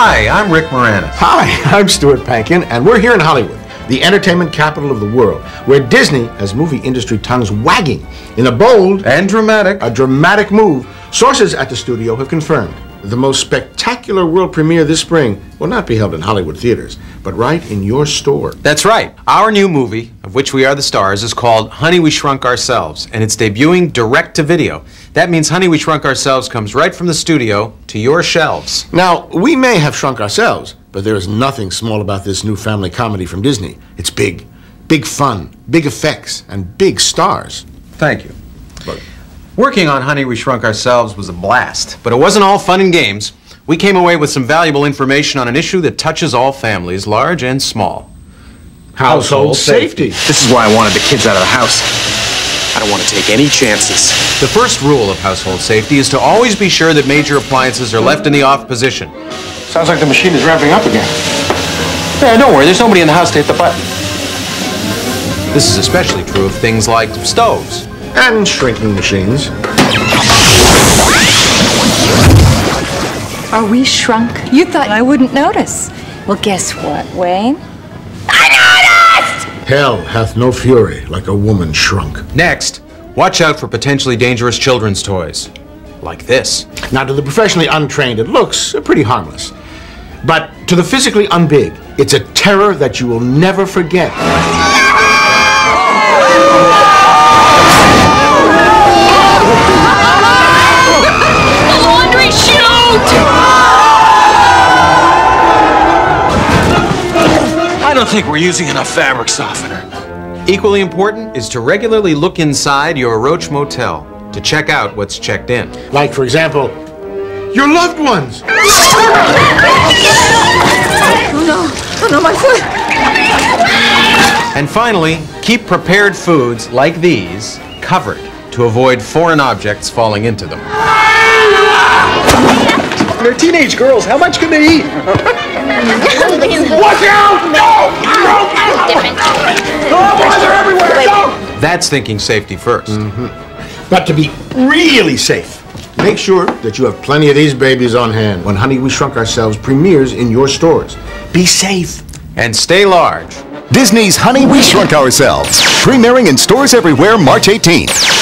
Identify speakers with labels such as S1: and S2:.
S1: Hi, I'm Rick Moranis.
S2: Hi, I'm Stuart Pankin, and we're here in Hollywood, the entertainment capital of the world, where Disney has movie industry tongues wagging in a bold
S1: And dramatic.
S2: a dramatic move. Sources at the studio have confirmed the most spectacular world premiere this spring will not be held in Hollywood theaters, but right in your store.
S1: That's right. Our new movie, of which we are the stars, is called Honey, We Shrunk Ourselves, and it's debuting direct to video. That means Honey, We Shrunk Ourselves comes right from the studio to your shelves.
S2: Now, we may have shrunk ourselves, but there is nothing small about this new family comedy from Disney. It's big, big fun, big effects, and big stars.
S1: Thank you. Working on Honey, We Shrunk Ourselves was a blast, but it wasn't all fun and games. We came away with some valuable information on an issue that touches all families, large and small.
S2: Household safety.
S3: This is why I wanted the kids out of the house. I don't want to take any chances.
S1: The first rule of household safety is to always be sure that major appliances are left in the off position.
S2: Sounds like the machine is ramping up again.
S3: Yeah, don't worry, there's nobody in the house to hit the button.
S1: This is especially true of things like stoves.
S2: And shrinking machines.
S4: Are we shrunk? You thought I wouldn't notice. Well, guess what, Wayne? I noticed!
S2: Hell hath no fury like a woman shrunk.
S1: Next, watch out for potentially dangerous children's toys. Like this.
S2: Now, to the professionally untrained, it looks uh, pretty harmless. But to the physically unbig, it's a terror that you will never forget.
S3: Oh, don't think we're using enough fabric softener.
S1: Equally important is to regularly look inside your Roach Motel to check out what's checked in.
S2: Like, for example, your loved ones.
S4: Oh, oh no, my foot!
S1: And finally, keep prepared foods like these covered to avoid foreign objects falling into them.
S3: They're teenage girls. How much can they eat?
S5: Watch out! No!
S3: they're everywhere. No!
S1: That's thinking safety 1st mm-hmm.
S2: But to be really safe, make sure that you have plenty of these babies on hand when Honey, We Shrunk Ourselves premieres in your stores. Be safe.
S1: And stay large.
S6: Disney's Honey, We Shrunk Ourselves. Premiering in stores everywhere March 18th.